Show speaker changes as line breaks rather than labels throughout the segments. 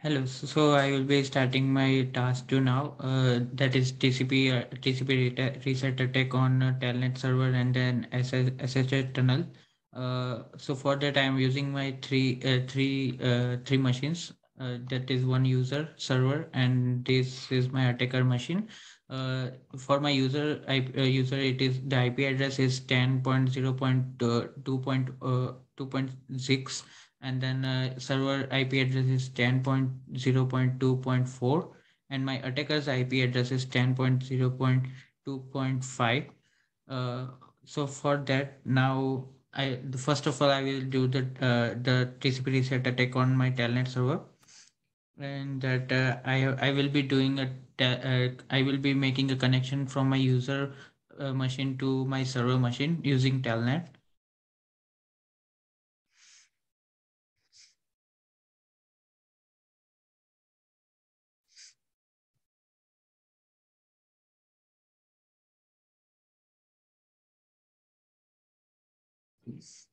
Hello, so I will be starting my task two now. Uh, that is TCP uh, TCP reset attack on uh, Telnet server and then SS, SSH tunnel. Uh, so for that, I am using my three uh, three uh, three machines. That is one user server, and this is my attacker machine. For my user user, it is the IP address is ten point zero point two point two point six and then uh, server IP address is 10.0.2.4 and my attacker's IP address is 10.0.2.5 uh, so for that now I first of all I will do the uh, the TCP reset attack on my telnet server. And that uh, I I will be doing a uh, I will be making a connection from my user uh, machine to my server machine using telnet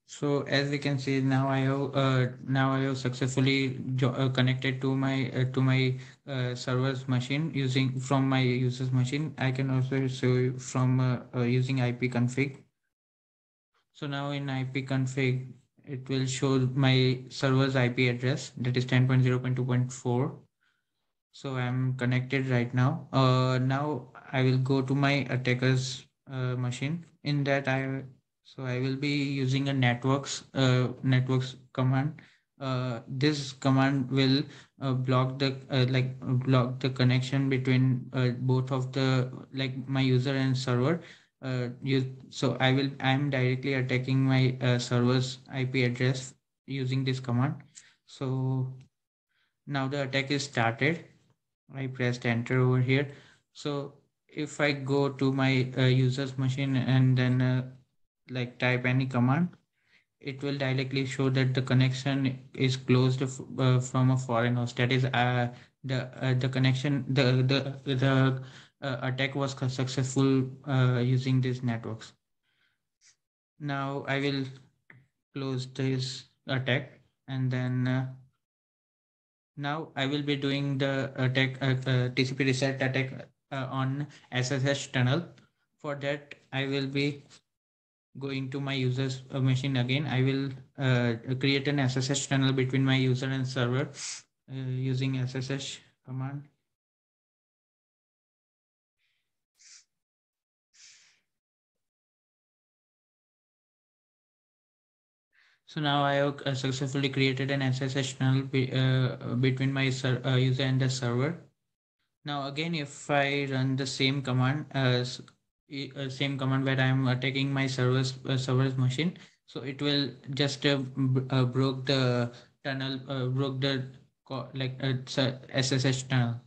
So as we can see now, I have uh, now I have successfully uh, connected to my uh, to my uh, server's machine using from my user's machine. I can also show from uh, uh, using ipconfig. So now in ipconfig, it will show my server's IP address that is 10.0.2.4. So I'm connected right now. Now I will go to my attacker's machine. In that I so I will be using a networks uh, networks command. Uh, this command will uh, block the uh, like block the connection between uh, both of the like my user and server. Uh, you, so I will I'm directly attacking my server's IP address using this command. So now the attack is started. I pressed enter over here. So if I go to my user's machine and then like type any command, it will directly show that the connection is closed uh, from a foreign host. That is, uh, the uh, the connection the the the uh, attack was successful uh, using these networks. Now I will close this attack and then uh, now I will be doing the attack TCP reset attack on SSH tunnel. For that, I will be going to my user's uh, machine again, I will uh, create an SSH tunnel between my user and server uh, using SSH command. So now I have uh, successfully created an SSH tunnel be, uh, between my uh, user and the server. Now again, if I run the same command as uh, same command where I'm attacking my server's uh, server's machine. So it will just broke the tunnel, broke the like SSH tunnel.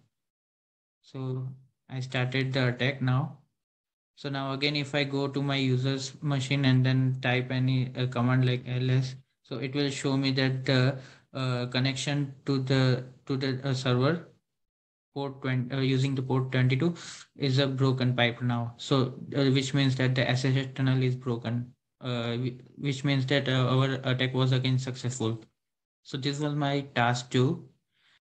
So I started the attack now. So now again, if I go to my user's machine and then type any uh, command like ls, so it will show me that the uh, connection to the to the uh, server port 20 uh, using the port 22 is a broken pipe now. So uh, which means that the SSH tunnel is broken uh, which means that uh, our attack was again successful. So this was my task two